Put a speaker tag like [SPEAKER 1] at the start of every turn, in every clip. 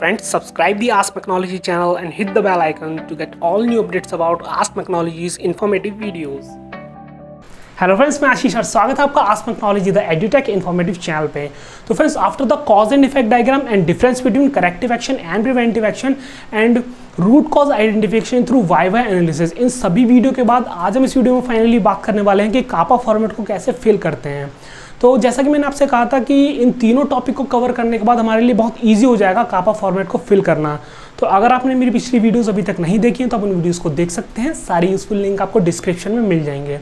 [SPEAKER 1] Friends, subscribe the Ask Technology channel and hit the bell icon to get all new updates about Ask Technology's informative videos. Hello friends मैं आशीष और स्वागत है आपका ask technology the edutech informative channel पे तो friends after the cause and effect diagram and difference between corrective action and preventive action and root cause identification through why why analysis इन सभी video के बाद आज हम इस वीडियो में finally बात करने वाले हैं कि कापा फॉर्मेट को कैसे फिल करते हैं तो जैसा कि मैंने आपसे कहा था कि इन तीनों टॉपिक को कवर करने के बाद हमारे लिए बहुत ईजी हो जाएगा कापा फॉर्मेट को फिल करना। तो अगर आपने मेरी पिछली वीडियोस अभी तक नहीं देखी हैं तो आप उन वीडियोस को देख सकते हैं। सारी यूजफुल लिंक आपको डिस्क्रिप्शन में मिल जाएँगे।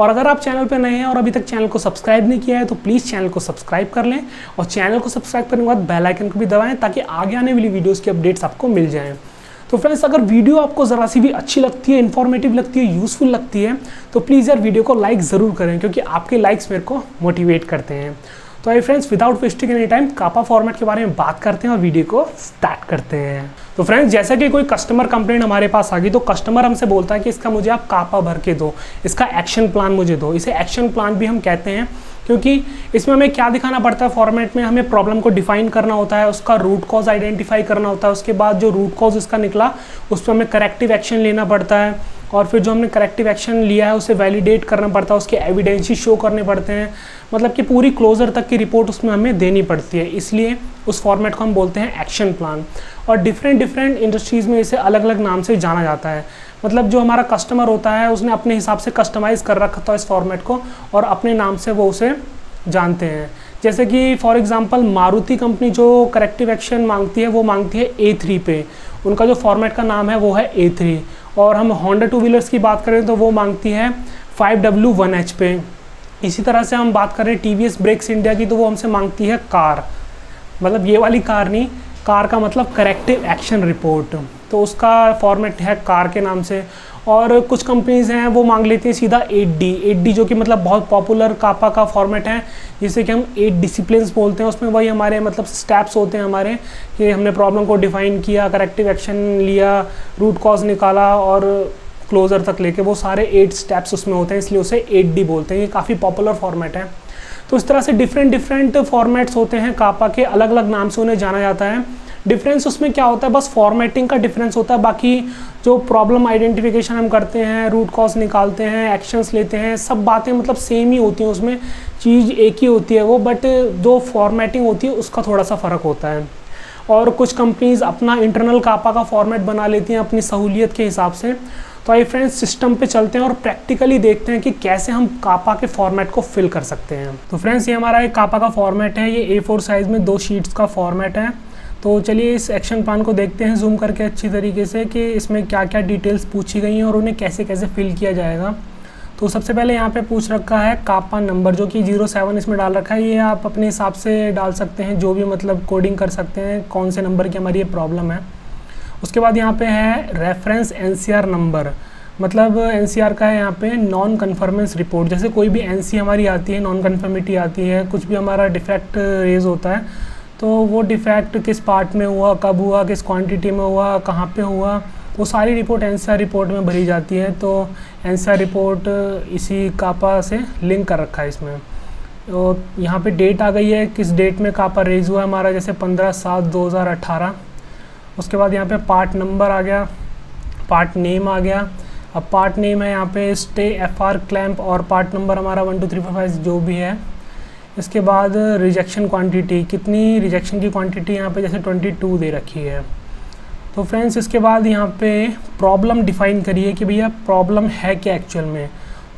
[SPEAKER 1] और अगर आप चैनल पर नए हैं और अभी तक चैनल को सब्सक्राइब नहीं किया है तो प्लीज़ चैनल को सब्सक्राइब कर लें और चैनल को सब्सक्राइब करने के बाद बेल आइकन को भी दबाएँ ताकि आगे आने वाली वीडियोस की अपडेट्स आपको मिल जाएँ। तो फ्रेंड्स अगर वीडियो आपको ज़रा सी भी अच्छी लगती है इन्फॉर्मेटिव लगती है यूज़फुल लगती है तो प्लीज़ यार वीडियो को लाइक ज़रूर करें, क्योंकि आपके लाइक्स मेरे को मोटिवेट करते हैं। तो I friends without wasting any time CAPA format के बारे में बात करते हैं और वीडियो को स्टार्ट करते हैं। तो फ्रेंड्स जैसे कि कोई कस्टमर कंप्लेंट हमारे पास आ गई तो कस्टमर हमसे बोलता है कि इसका मुझे आप कापा भर के दो, इसका एक्शन प्लान मुझे दो। इसे एक्शन प्लान भी हम कहते हैं क्योंकि इसमें हमें क्या दिखाना पड़ता है? फॉर्मेट में हमें प्रॉब्लम को डिफाइन करना होता है, उसका रूट कॉज आइडेंटिफाई करना होता है, उसके बाद जो रूट कॉज उसका निकला उस पर हमें करेक्टिव एक्शन लेना पड़ता है। और फिर जो हमने करेक्टिव एक्शन लिया है, उसे वैलिडेट करना पड़ता है, उसके एविडेंसी शो करने पड़ते हैं। मतलब कि पूरी क्लोजर तक की रिपोर्ट उसमें हमें देनी पड़ती है। इसलिए उस फॉर्मेट को हम बोलते हैं एक्शन प्लान और डिफरेंट डिफरेंट इंडस्ट्रीज़ में इसे अलग अलग नाम से जाना जाता है। मतलब जो हमारा कस्टमर होता है, उसने अपने हिसाब से कस्टमाइज़ कर रखा था इस फॉर्मेट को और अपने नाम से वो उसे जानते हैं। जैसे कि फॉर एग्जांपल मारुति कंपनी जो करेक्टिव एक्शन मांगती है, वो मांगती है ए थ्री पे। उनका जो फॉर्मेट का नाम है, वो है ए थ्री और हम होंडा टू व्हीलर्स की बात करें तो वो मांगती है फाइव डब्ल्यू वन एच पे। इसी तरह से हम बात करें T V S brakes India की तो वो हमसे मांगती है कार। मतलब ये वाली कार नहीं, कार का मतलब करेक्टिव एक्शन रिपोर्ट तो उसका फॉर्मेट है कार के नाम से। और कुछ कंपनीज़ हैं, वो मांग लेती हैं सीधा एट डी एट डी जो कि मतलब बहुत पॉपुलर कापा का फॉर्मेट है, जिसे कि हम एट डिसिप्लिन बोलते हैं। उसमें वही हमारे मतलब स्टेप्स होते हैं हमारे, कि हमने प्रॉब्लम को डिफाइन किया करेक्टिव एक्शन लिया रूट कॉज निकाला और क्लोज़र तक लेके वो सारे एट स्टेप्स उसमें होते हैं, इसलिए उसे एट बोलते हैं। ये काफ़ी पॉपुलर फॉर्मेट है। तो इस तरह से डिफरेंट डिफरेंट फॉर्मेट्स होते हैं कापा के। अलग अलग नाम से उन्हें जाना जाता है। डिफरेंस उसमें क्या होता है? बस फॉर्मेटिंग का डिफरेंस होता है। बाकी जो प्रॉब्लम आइडेंटिफिकेशन हम करते हैं रूट कॉज निकालते हैं एक्शंस लेते हैं, सब बातें मतलब सेम ही होती हैं उसमें। चीज़ एक ही होती है वो बट जो फॉर्मेटिंग होती है, उसका थोड़ा सा फ़र्क होता है। और कुछ कंपनीज़ अपना इंटरनल कापा का फॉर्मेट बना लेती हैं अपनी सहूलियत के हिसाब से। तो आई फ्रेंड्स सिस्टम पे चलते हैं और प्रैक्टिकली देखते हैं कि कैसे हम कापा के फॉर्मेट को फिल कर सकते हैं। तो फ्रेंड्स ये हमारा एक कापा का फॉर्मेट है। ये ए साइज़ में दो शीट्स का फॉर्मेट है। तो चलिए इस एक्शन प्लान को देखते हैं जूम करके अच्छी तरीके से कि इसमें क्या क्या डिटेल्स पूछी गई हैं और उन्हें कैसे कैसे फिल किया जाएगा। तो सबसे पहले यहाँ पे पूछ रखा है कापा नंबर जो कि ज़ीरो सेवन इसमें डाल रखा है। ये आप अपने हिसाब से डाल सकते हैं, जो भी मतलब कोडिंग कर सकते हैं, कौन से नंबर की हमारी ये प्रॉब्लम है। उसके बाद यहाँ पे है रेफरेंस एनसीआर नंबर मतलब एनसीआर का है यहाँ पे नॉन कन्फर्मेंस रिपोर्ट जैसे कोई भी एनसी हमारी आती है नॉन कन्फर्मिटी आती है, कुछ भी हमारा डिफेक्ट रेज होता है तो वो डिफेक्ट किस पार्ट में हुआ, कब हुआ, किस क्वांटिटी में हुआ, कहाँ पे हुआ, वो सारी रिपोर्ट एन रिपोर्ट में भरी जाती है। तो एन रिपोर्ट इसी कापा से लिंक कर रखा है इसमें। तो यहाँ पे डेट आ गई है, किस डेट में कापा रेज हुआ है हमारा, जैसे पंद्रह सात दो हज़ार अट्ठारह उसके बाद यहाँ पे पार्ट नंबर आ गया पार्ट नेम आ गया। अब पार्ट नेम है यहाँ पे स्टे एफ़ आर क्लैम्प और पार्ट नंबर हमारा one two three four five जो भी है। इसके बाद रिजेक्शन क्वांटिटी कितनी रिजेक्शन की क्वांटिटी यहाँ पे जैसे 22 दे रखी है। तो फ्रेंड्स इसके बाद यहाँ पे प्रॉब्लम डिफाइन करिए कि भैया प्रॉब्लम है क्या एक्चुअल में।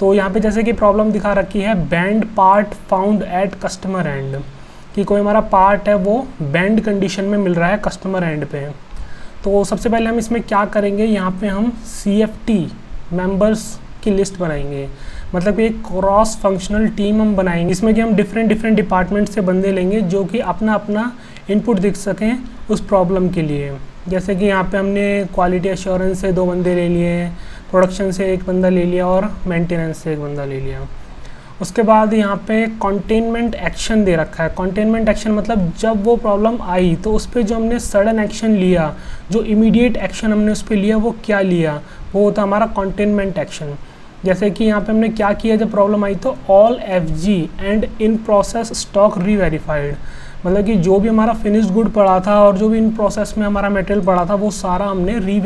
[SPEAKER 1] तो यहाँ पे जैसे कि प्रॉब्लम दिखा रखी है bend part found at customer end कि कोई हमारा पार्ट है वो बैंड कंडीशन में मिल रहा है कस्टमर एंड पे। तो सबसे पहले हम इसमें क्या करेंगे, यहाँ पे हम सी एफ़ टी की लिस्ट बनाएँगे। मतलब एक क्रॉस फंक्शनल टीम हम बनाएँगे इसमें कि हम डिफरेंट डिफरेंट डिपार्टमेंट से बंदे लेंगे जो कि अपना अपना इनपुट दिख सकें उस प्रॉब्लम के लिए। जैसे कि यहाँ पे हमने क्वालिटी एश्योरेंस से दो बंदे ले लिए प्रोडक्शन से एक बंदा ले लिया और मेंटेनेंस से एक बंदा ले लिया। उसके बाद यहाँ पे कंटेनमेंट एक्शन दे रखा है। कंटेनमेंट एक्शन मतलब जब वो प्रॉब्लम आई तो उस पर जो हमने सडन एक्शन लिया, जो इमीडिएट एक्शन हमने उस पर लिया, वो क्या लिया? वो होता हमारा कंटेनमेंट एक्शन जैसे कि यहाँ पे हमने क्या किया, जब प्रॉब्लम आई तो all F G and in process stock reverified मतलब कि जो भी हमारा फिनिश्ड गुड पड़ा था और जो भी इन प्रोसेस में हमारा मटेरियल पड़ा था, वो सारा हमने री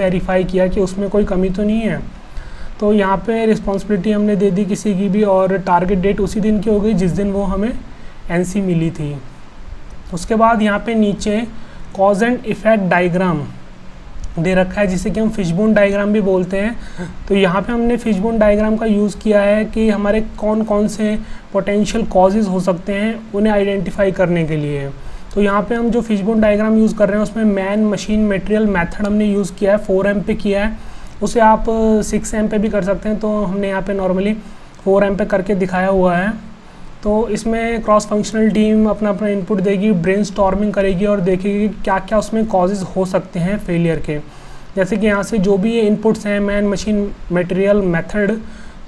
[SPEAKER 1] किया कि उसमें कोई कमी तो नहीं है। तो यहाँ पे रिस्पॉन्सिबिलिटी हमने दे दी किसी की भी और टारगेट डेट उसी दिन की हो गई जिस दिन वो हमें एनसी मिली थी। उसके बाद यहाँ पे नीचे कॉज एंड इफ़ेक्ट डायग्राम दे रखा है, जिसे कि हम फिशबोन डायग्राम भी बोलते हैं। तो यहाँ पे हमने फिशबोन डायग्राम का यूज़ किया है कि हमारे कौन कौन से पोटेंशियल कॉजेज़ हो सकते हैं उन्हें आइडेंटिफाई करने के लिए। तो यहाँ पे हम जो फिशबोन डायग्राम यूज़ कर रहे हैं, उसमें मैन मशीन मटेरियल मेथड हमने यूज़ किया है फोर एम पे किया है। उसे आप सिक्स एम पे भी कर सकते हैं तो हमने यहाँ पे नॉर्मली फोर एम पे करके दिखाया हुआ है। तो इसमें क्रॉस फंक्शनल टीम अपना अपना इनपुट देगी ब्रेन करेगी और देखेगी क्या क्या उसमें कॉजेज़ हो सकते हैं फेलियर के। जैसे कि यहाँ से जो भी ये इनपुट्स हैं मैन मशीन मटेरियल मेथड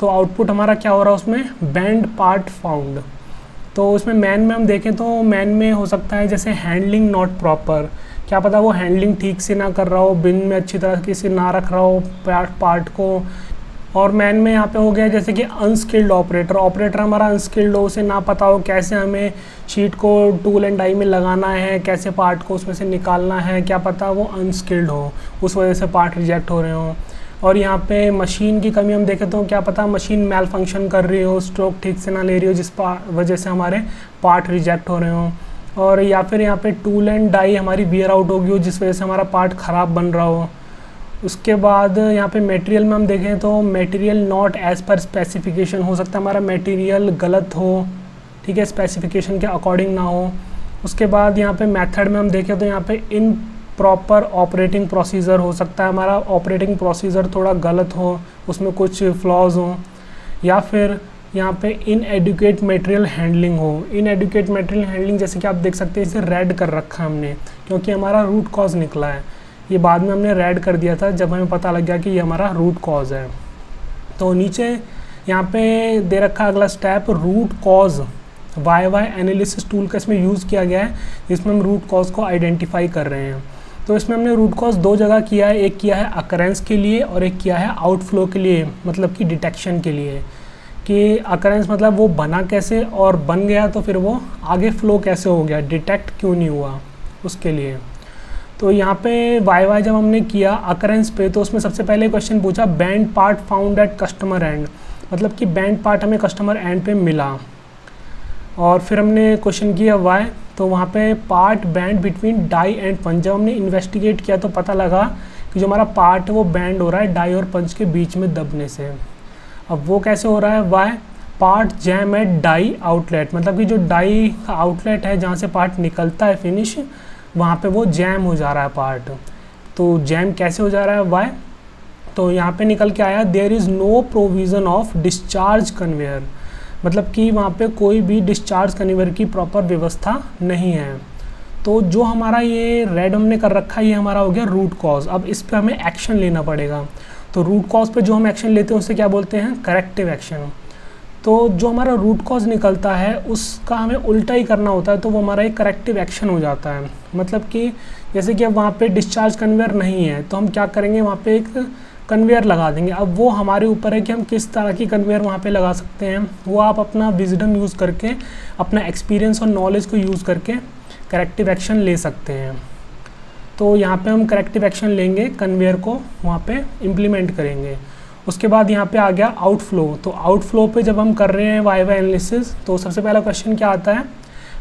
[SPEAKER 1] तो आउटपुट हमारा क्या हो रहा है उसमें? बैंड पार्ट फाउंड तो उसमें मैन में हम देखें तो मैन में हो सकता है जैसे हैंडलिंग नॉट प्रॉपर क्या पता वो हैंडलिंग ठीक से ना कर रहा हो बिन में अच्छी तरह से ना रख रहा हो पार्ट पार्ट को और मैन में यहाँ पे हो गया जैसे कि अनस्किल्ड ऑपरेटर ऑपरेटर हमारा अनस्किल्ड हो उसे ना पता हो कैसे हमें शीट को टूल एंड डाई में लगाना है, कैसे पार्ट को उसमें से निकालना है, क्या पता वो अनस्किल्ड हो, उस वजह से पार्ट रिजेक्ट हो रहे हों। और यहाँ पे मशीन की कमी हम देखें तो क्या पता मशीन मेल फ़ंक्शन कर रही हो स्ट्रोक ठीक से ना ले रही हो, जिस वजह से हमारे पार्ट रिजेक्ट हो रहे हों। और या फिर यहाँ पे टूल एंड डाई हमारी बियर आउट होगी हो, जिस वजह से हमारा पार्ट ख़राब बन रहा हो। उसके बाद यहाँ पे मटेरियल में हम देखें तो material not as per specification हो सकता है, हमारा मटेरियल गलत हो, ठीक है स्पेसिफिकेशन के अकॉर्डिंग ना हो। उसके बाद यहाँ पे मेथड में हम देखें तो यहाँ पे इन प्रॉपर ऑपरेटिंग प्रोसीजर हो सकता है, हमारा ऑपरेटिंग प्रोसीजर थोड़ा गलत हो, उसमें कुछ फ्लॉज हों, या फिर यहाँ पे इन एडुकेट मटेरियल हैंडलिंग हो। इन एडुकेट मटेरियल हैंडलिंग जैसे कि आप देख सकते हैं, इसे रेड कर रखा है हमने, क्योंकि हमारा रूट कॉज निकला है। ये बाद में हमने रेड कर दिया था, जब हमें पता लग गया कि ये हमारा रूट कॉज है। तो नीचे यहाँ पे दे रखा अगला step root cause why why analysis tool का इसमें यूज़ किया गया है, जिसमें हम रूट कॉज को आइडेंटिफाई कर रहे हैं। तो इसमें हमने रूट कॉज दो जगह किया है, एक किया है अकरेंस के लिए और एक किया है आउटफ्लो के लिए मतलब कि डिटेक्शन के लिए। कि अकरेंस मतलब वो बना कैसे और बन गया तो फिर वो आगे फ्लो कैसे हो गया डिटेक्ट क्यों नहीं हुआ उसके लिए। तो यहाँ पे वाई वाई जब हमने किया अकरेंस पे तो उसमें सबसे पहले क्वेश्चन पूछा bend part found at customer end मतलब कि बैंड पार्ट हमें कस्टमर एंड पे मिला। और फिर हमने क्वेश्चन किया वाई तो वहाँ पे part bend between die and punch जब हमने इन्वेस्टिगेट किया तो पता लगा कि जो हमारा पार्ट है, वो बैंड हो रहा है डाई और पंच के बीच में दबने से। अब वो कैसे हो रहा है why part jam at die outlet मतलब कि जो डाई का आउटलेट है, जहाँ से पार्ट निकलता है फिनिश वहाँ पे वो जैम हो जा रहा है पार्ट तो जैम कैसे हो जा रहा है? वाई तो यहाँ पे निकल के आया there is no provision of discharge conveyor मतलब कि वहाँ पे कोई भी डिस्चार्ज कन्वेयर की प्रॉपर व्यवस्था नहीं है। तो जो हमारा ये रेड हमने कर रखा है, ये हमारा हो गया रूट कॉज अब इस पर हमें एक्शन लेना पड़ेगा। तो रूट कॉज पे जो हम एक्शन लेते हैं, उसे क्या बोलते हैं? करेक्टिव एक्शन तो जो हमारा रूट कॉज निकलता है, उसका हमें उल्टा ही करना होता है तो वो हमारा एक करेक्टिव एक्शन हो जाता है। मतलब कि जैसे कि अब वहाँ पे डिस्चार्ज कन्वेयर नहीं है तो हम क्या करेंगे, वहाँ पे एक कन्वेयर लगा देंगे। अब वो हमारे ऊपर है कि हम किस तरह की कन्वेयर वहाँ पे लगा सकते हैं। वो आप अपना विजडम यूज़ करके, अपना एक्सपीरियंस और नॉलेज को यूज़ करके करेक्टिव एक्शन ले सकते हैं। तो यहाँ पे हम करेक्टिव एक्शन लेंगे कन्वेयर को वहाँ पे इम्प्लीमेंट करेंगे। उसके बाद यहाँ पे आ गया आउटफ्लो तो आउटफ्लो पे जब हम कर रहे हैं वाई वाई एनालिसिस तो सबसे पहला क्वेश्चन क्या आता है?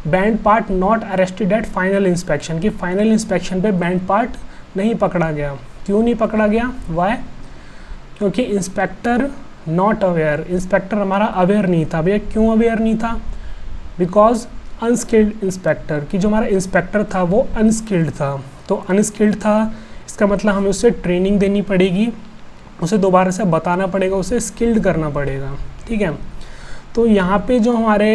[SPEAKER 1] Bend part not arrested at final inspection कि फाइनल इंस्पेक्शन पे बैंड पार्ट नहीं पकड़ा गया. क्यों नहीं पकड़ा गया? वाई क्योंकि इंस्पेक्टर नॉट अवेयर इंस्पेक्टर हमारा अवेयर नहीं था. भैया, क्यों अवेयर नहीं था? बिकॉज़ अनस्किल्ड इंस्पेक्टर कि जो हमारा इंस्पेक्टर था, वो अनस्किल्ड था. तो अनस्किल्ड था, इसका मतलब हमें उससे ट्रेनिंग देनी पड़ेगी. उसे दोबारा से बताना पड़ेगा, उसे स्किल्ड करना पड़ेगा, ठीक है? तो यहाँ पे जो हमारे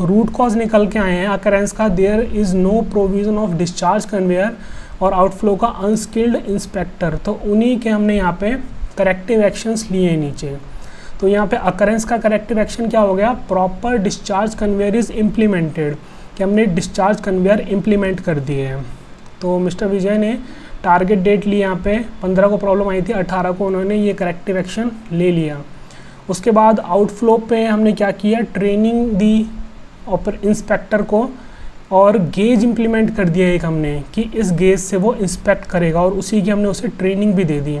[SPEAKER 1] रूट कॉज निकल के आए हैं अकरेंस का there is no provision of discharge conveyor और आउटफ्लो का अनस्किल्ड इंस्पेक्टर तो उन्हीं के हमने यहाँ पे करेक्टिव एक्शंस लिए हैं नीचे। तो यहाँ पे अकरेंस का करेक्टिव एक्शन क्या हो गया? Proper discharge conveyor is implemented कि हमने डिस्चार्ज कन्वेयर इम्प्लीमेंट कर दिए हैं। तो मिस्टर विजय ने टारगेट डेट ली यहाँ पे, पंद्रह को प्रॉब्लम आई थी, अठारह को उन्होंने ये करेक्टिव एक्शन ले लिया। उसके बाद आउटफ्लो पे हमने क्या किया? ट्रेनिंग दी ऑपर इंस्पेक्टर को और गेज इम्प्लीमेंट कर दिया एक हमने कि इस गेज से वो इंस्पेक्ट करेगा और उसी की हमने उसे ट्रेनिंग भी दे दी।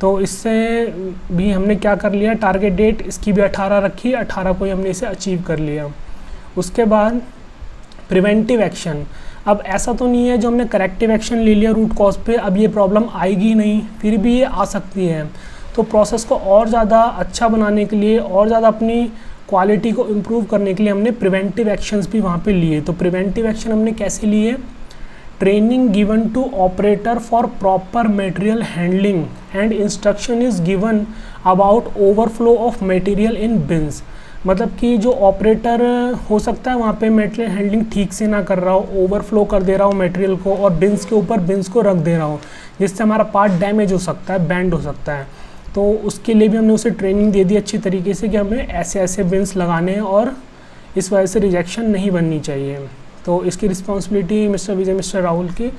[SPEAKER 1] तो इससे भी हमने क्या कर लिया? टारगेट डेट इसकी भी 18 रखी 18 को ही हमने इसे अचीव कर लिया। उसके बाद प्रिवेंटिव एक्शन अब ऐसा तो नहीं है जो हमने करेक्टिव एक्शन ले लिया रूट कॉज पे, अब ये प्रॉब्लम आएगी नहीं, फिर भी ये आ सकती है। तो प्रोसेस को और ज़्यादा अच्छा बनाने के लिए और ज़्यादा अपनी क्वालिटी को इम्प्रूव करने के लिए हमने प्रिवेंटिव एक्शंस भी वहाँ पे लिए। तो प्रिवेंटिव एक्शन हमने कैसे लिए? Training given to operator for proper material handling and instruction is given about overflow of material in bins मतलब कि जो ऑपरेटर हो सकता है वहाँ पे मटेरियल हैंडलिंग ठीक से ना कर रहा हो ओवरफ्लो कर दे रहा हो मटेरियल को और बिन्स के ऊपर बिन्स को रख दे रहा हो, जिससे हमारा पार्ट डैमेज हो सकता है बैंड हो सकता है। तो उसके लिए भी हमने उसे ट्रेनिंग दे दी अच्छी तरीके से कि हमें ऐसे ऐसे बिन्स लगाने हैं और इस वजह से रिजेक्शन नहीं बननी चाहिए। तो इसकी responsibility mister Vijay, mister Rahul की,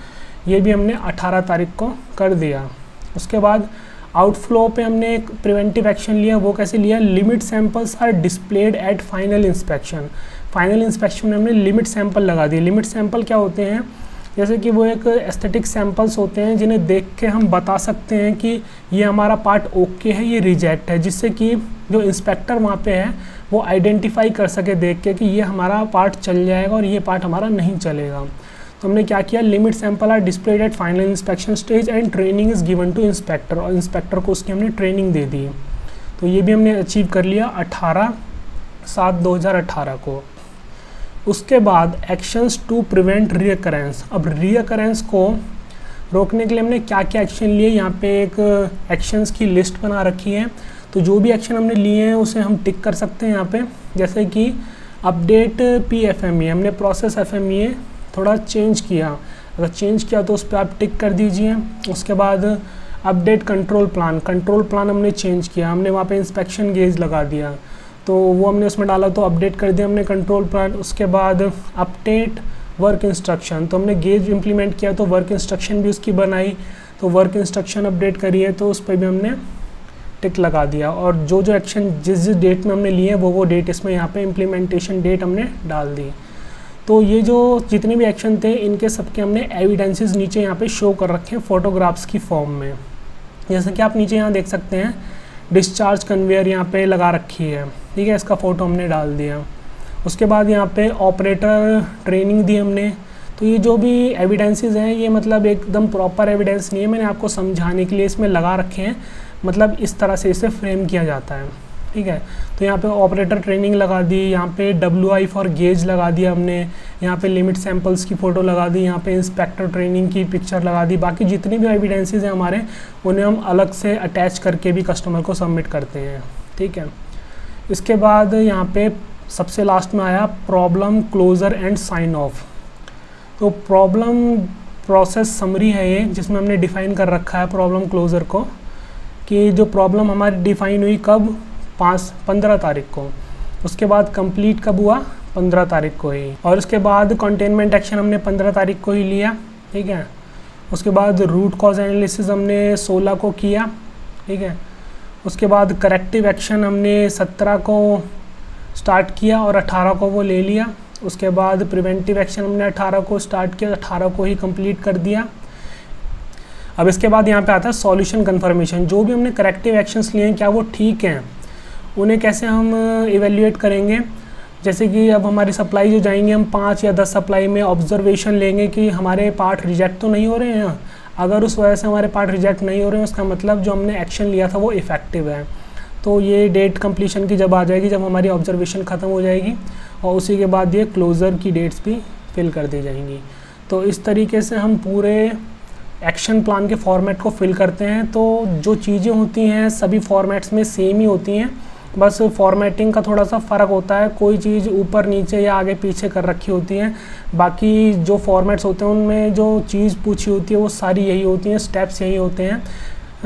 [SPEAKER 1] ये भी हमने 18 तारीख को कर दिया। उसके बाद आउटफ्लो पे हमने एक प्रिवेंटिव एक्शन लिया, वो कैसे लिया? Limit samples are displayed at final inspection. Final inspection में हमने लिमिट सैंपल लगा दिए। लिमिट सैंपल क्या होते हैं? जैसे कि वो एक एस्थेटिक सैंपल्स होते हैं, जिन्हें देख के हम बता सकते हैं कि ये हमारा पार्ट ओके है, ये रिजेक्ट है, जिससे कि जो इंस्पेक्टर वहाँ पे है, वो आइडेंटिफाई कर सके देख के कि ये हमारा पार्ट चल जाएगा और ये पार्ट हमारा नहीं चलेगा। तो हमने क्या किया? Limit sample are displayed at final inspection stage and training is given to inspector और इंस्पेक्टर को उसकी हमने ट्रेनिंग दे दी तो ये भी हमने अचीव कर लिया अठारह सात दो हज़ार अठारह को। उसके बाद एक्शंस टू प्रिवेंट रीअकरेंस अब रीअकरेंस को रोकने के लिए हमने क्या क्या एक्शन लिए? यहाँ पे एक एक्शंस की लिस्ट बना रखी है। तो जो भी एक्शन हमने लिए हैं, उसे हम टिक कर सकते हैं यहाँ पे। जैसे कि update P F M E हमने प्रोसेस एफ़ एम ई थोड़ा चेंज किया। अगर चेंज किया तो उस पर आप टिक कर दीजिए। उसके बाद update control plan control plan हमने चेंज किया। हमने वहाँ पे इंस्पेक्शन गेज लगा दिया। तो वो हमने उसमें डाला तो अपडेट कर दिया हमने कंट्रोल प्लान उसके बाद अपडेट वर्क इंस्ट्रक्शन तो हमने गेज इम्प्लीमेंट किया तो वर्क इंस्ट्रक्शन भी उसकी बनाई। तो वर्क इंस्ट्रक्शन अपडेट करिए तो उस पर भी हमने टिक लगा दिया। और जो जो एक्शन जिस जिस डेट में हमने लिए वो वो डेट इसमें यहाँ पे इम्प्लीमेंटेशन डेट हमने डाल दी। तो ये जो जितने भी एक्शन थे, इनके सबके हमने एविडेंसेस नीचे यहाँ पे शो कर रखे हैं फ़ोटोग्राफ्स की फॉर्म में। जैसे कि आप नीचे यहाँ देख सकते हैं डिस्चार्ज कन्वेयर यहाँ पे लगा रखी है। ठीक है, इसका फ़ोटो हमने डाल दिया। उसके बाद यहाँ पे ऑपरेटर ट्रेनिंग दी हमने। तो ये जो भी एविडेंसेस हैं, ये मतलब एकदम प्रॉपर एविडेंस नहीं है। मैंने आपको समझाने के लिए इसमें लगा रखे हैं। मतलब इस तरह से इसे फ्रेम किया जाता है। ठीक है? तो यहाँ पे ऑपरेटर ट्रेनिंग लगा दी, यहाँ पे डब्ल्यू आई फॉर गेज लगा दिया हमने, यहाँ पे लिमिट सैंपल्स की फ़ोटो लगा दी, यहाँ पे इंस्पेक्टर ट्रेनिंग की पिक्चर लगा दी, बाकी जितनी भी एविडेंसेस हैं हमारे, उन्हें हम अलग से अटैच करके भी कस्टमर को सबमिट करते हैं, ठीक है? इसके बाद यहाँ पे सबसे लास्ट में आया problem closure and sign off तो प्रॉब्लम प्रोसेस समरी है ये, जिसमें हमने डिफ़ाइन कर रखा है प्रॉब्लम क्लोज़र को, कि जो प्रॉब्लम हमारी डिफ़ाइन हुई कब पाँच पंद्रह तारीख को। उसके बाद कंप्लीट कब हुआ? पंद्रह तारीख को ही। और उसके बाद कंटेनमेंट एक्शन हमने पंद्रह तारीख को ही लिया, ठीक है? उसके बाद रूट कॉज एनालिसिस हमने सोलह को किया, ठीक है? उसके बाद करेक्टिव एक्शन हमने सत्रह को स्टार्ट किया और अठारह को वो ले लिया। उसके बाद प्रिवेंटिव एक्शन हमने अठारह को स्टार्ट किया, अठारह को ही कंप्लीट कर दिया। अब इसके बाद यहाँ पे आता है सॉल्यूशन कन्फर्मेशन जो भी हमने करेक्टिव एक्शंस लिए हैं, क्या वो ठीक हैं? उन्हें कैसे हम इवेल्यूएट करेंगे? जैसे कि अब हमारी सप्लाई जो जाएँगे, हम पाँच या दस सप्लाई में ऑब्जर्वेशन लेंगे कि हमारे पार्ट रिजेक्ट तो नहीं हो रहे हैं अगर उस वजह से हमारे पार्ट रिजेक्ट नहीं हो रहे हैं, उसका मतलब जो हमने एक्शन लिया था वो इफ़ेक्टिव है। तो ये डेट कंप्लीशन की जब आ जाएगी, जब हमारी ऑब्जर्वेशन ख़त्म हो जाएगी और उसी के बाद ये क्लोज़र की डेट्स भी फिल कर दी जाएँगी। तो इस तरीके से हम पूरे एक्शन प्लान के फॉर्मेट को फिल करते हैं। तो जो चीज़ें होती हैं, सभी फॉर्मेट्स में सेम ही होती हैं। बस फॉर्मेटिंग का थोड़ा सा फ़र्क होता है। कोई चीज़ ऊपर, नीचे या आगे, पीछे कर रखी होती है। बाकी जो फॉर्मेट्स होते हैं, उनमें जो चीज़ पूछी होती है, वो सारी यही होती हैं स्टेप्स यही होते हैं।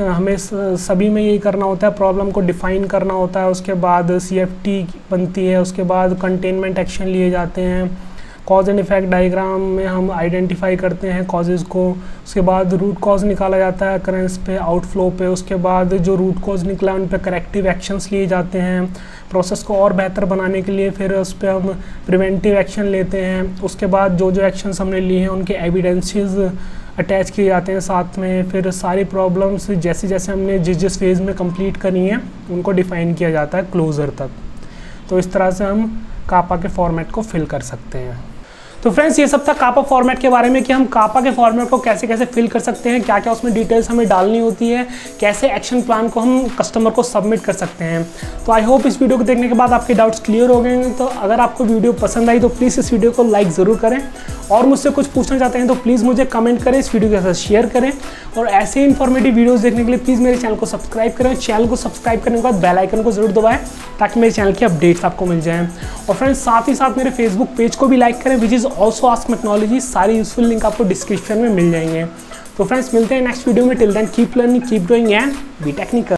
[SPEAKER 1] हमें सभी में यही करना होता है। प्रॉब्लम को डिफ़ाइन करना होता है, उसके बाद सीएफटी बनती है, उसके बाद कंटेनमेंट एक्शन लिए जाते हैं। कॉज एंड इफ़ेक्ट डायग्राम में हम आइडेंटिफाई करते हैं कॉजेज़ को। उसके बाद रूट कॉज निकाला जाता है करेंस पे आउटफ्लो पे। उसके बाद जो रूट कॉज निकला, उन पर करेक्टिव एक्शंस लिए जाते हैं। प्रोसेस को और बेहतर बनाने के लिए फिर उस पर हम प्रिवेंटिव एक्शन लेते हैं। उसके बाद जो जो एक्शंस हमने लिए हैं, उनके एविडेंसेस अटैच किए जाते हैं साथ में। फिर सारी प्रॉब्लम्स जैसे जैसे हमने जिस जिस फ़ेज़ में कंप्लीट करी है, उनको डिफ़ाइन किया जाता है क्लोज़र तक। तो इस तरह से हम कापा के फॉर्मेट को फिल कर सकते हैं। तो फ्रेंड्स ये सब था कापा फॉर्मेट के बारे में कि हम कापा के फॉर्मेट को कैसे कैसे फिल कर सकते हैं क्या क्या उसमें डिटेल्स हमें डालनी होती है, कैसे एक्शन प्लान को हम कस्टमर को सबमिट कर सकते हैं। तो आई होप इस वीडियो को देखने के बाद आपके डाउट्स क्लियर हो गए तो अगर आपको वीडियो पसंद आई तो प्लीज़ इस वीडियो को लाइक ज़रूर करें। और मुझसे कुछ पूछना चाहते हैं तो प्लीज़ मुझे कमेंट करें, इस वीडियो के साथ शेयर करें। और ऐसे इन्फॉर्मेटिव वीडियोस देखने के लिए प्लीज़ मेरे चैनल को सब्सक्राइब करें। चैनल को सब्सक्राइब करने के बाद बेल आइकन को ज़रूर दबाएँ, ताकि मेरे चैनल की अपडेट्स आपको मिल जाएँ। और फ्रेंड्स साथ ही साथ मेरे फेसबुक पेज को भी लाइक करें which is also ask technology सारी यूजफुल लिंक आपको डिस्क्रिप्शन में मिल जाएँगे। तो फ्रेंड्स मिलते हैं नेक्स्ट वीडियो में. Till then keep learning keep doing and be technical